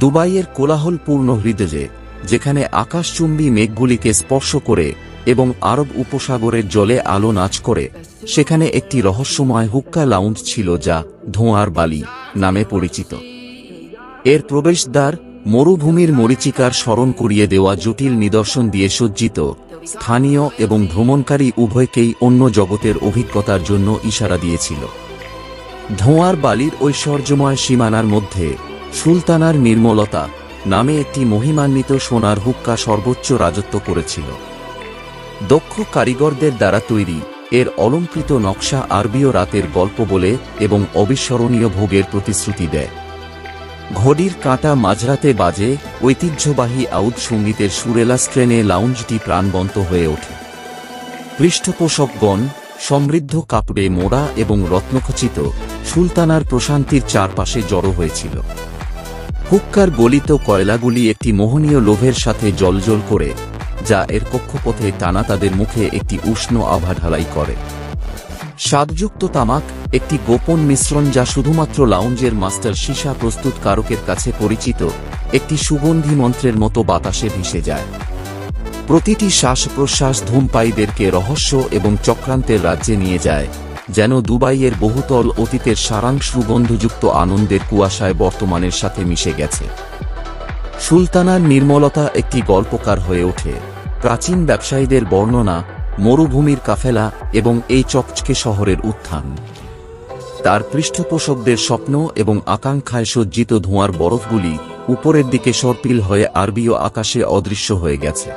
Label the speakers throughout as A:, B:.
A: দুবাইয়ের কোলাহলপূর্ণ হৃদয়ে, যেখানে আকাশচুম্বী মেঘগুলিকে স্পর্শ করে এবং আরব উপসাগরের জলে আলো নাচ করে, সেখানে একটি রহস্যময় হুক্কা লাউঞ্জ ছিল যা ধোঁয়ার বালি নামে পরিচিত। এর প্রবেশদ্বার মরুভূমির মরিচিকার স্মরণ করিয়ে দেওয়া জটিল নিদর্শন দিয়ে সজ্জিত, স্থানীয় এবং ভ্রমণকারী উভয়কেই অন্য জগতের অভিজ্ঞতার জন্য ইশারা দিয়েছিল। ধোঁয়ার বালির ঐশ্বর্যময় সীমানার মধ্যে সুলতানার নির্মলতা নামে একটি মহিমান্বিত সোনার হুক্কা সর্বোচ্চ রাজত্ব করেছিল। দক্ষ কারিগরদের দ্বারা তৈরি এর অলঙ্কৃত নকশা আরবীয় রাতের গল্প বলে এবং অবিস্মরণীয় ভোগের প্রতিশ্রুতি দেয়। ঘড়ির কাঁটা মাঝরাতে বাজে, ঐতিহ্যবাহী আউদ সঙ্গীতের সুরেলা স্ট্রেনে লাউঞ্জটি প্রাণবন্ত হয়ে ওঠে। পৃষ্ঠপোষকগণ সমৃদ্ধ কাপড়ে মোড়া এবং রত্নখচিত সুলতানার প্রশান্তির চারপাশে জড়ো হয়েছিল। হুক্কার গলিত কয়লাগুলি একটি মোহনীয় লোভের সাথে জলজল করে, যা এর কক্ষপথে টানা তাদের মুখে একটি উষ্ণ আভা ঢালাই করে। স্বাদযুক্ত তামাক, একটি গোপন মিশ্রণ যা শুধুমাত্র লাউঞ্জের মাস্টার সীসা প্রস্তুতকারকের কাছে পরিচিত, একটি সুগন্ধি মন্ত্রের মতো বাতাসে ভেসে যায়। প্রতিটি শ্বাস প্রশ্বাস ধূমপায়ীদেরকে রহস্য এবং চক্রান্তের রাজ্যে নিয়ে যায়। যেন দুবাইয়ের বহুতল অতীতের সারাংশ সুগন্ধযুক্ত আনন্দের কুয়াশায় বর্তমানের সাথে মিশে গেছে। সুলতানার নির্মলতা একটি গল্পকার হয়ে ওঠে। প্রাচীন ব্যবসায়ীদের বর্ণনা, মরুভূমির কাফেলা এবং এই চকচকে শহরের উত্থান। তার পৃষ্ঠপোষকদের স্বপ্ন এবং আকাঙ্ক্ষায় সজ্জিত ধোঁয়ার বরফগুলি উপরের দিকে সর্পিল হয়ে আরবীয় আকাশে অদৃশ্য হয়ে গেছে।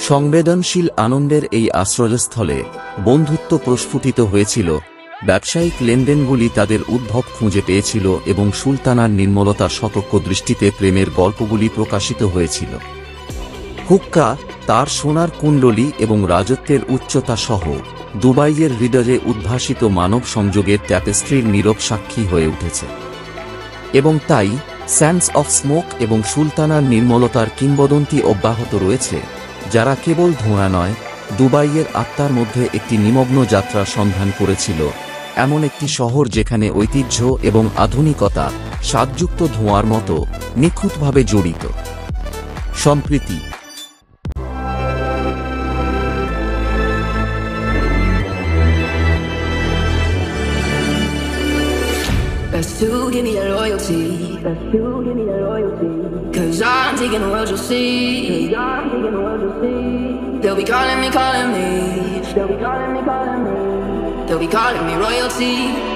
A: সংবেদনশীল আনন্দের এই আশ্রয়স্থলে বন্ধুত্ব প্রস্ফুটিত হয়েছিল, ব্যবসায়িক লেনদেনগুলি তাদের উদ্ভব খুঁজে পেয়েছিল এবং সুলতানার নির্মলতার সতর্ক দৃষ্টিতে প্রেমের গল্পগুলি প্রকাশিত হয়েছিল। হুক্কা, তার সোনার কুণ্ডলী এবং রাজত্বের উচ্চতা সহ দুবাইয়ের হৃদয়ে উদ্ভাসিত মানব সংযোগের ট্যাপেস্ট্রির নীরব সাক্ষী হয়ে উঠেছে। এবং তাই স্যান্স অফ স্মোক এবং সুলতানার নির্মলতার কিংবদন্তি অব্যাহত রয়েছে। যারা কেবল ধোঁয়া নয়, দুবাইয়ের আত্মার মধ্যে একটি নিমগ্ন যাত্রা সন্ধান করেছিল। এমন একটি শহর যেখানে ঐতিহ্য এবং আধুনিকতা স্বাদযুক্ত ধোঁয়ার মতো নিখুঁতভাবে জড়িত। সম্প্রীতি
B: Best to give me that loyalty. Best to give me that loyalty. Cause I'm taking the world you'll see. Cause I'm taking the world you'll see. They'll be calling me, calling me. They'll be calling me, calling me. They'll be calling me royalty.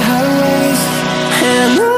C: highways and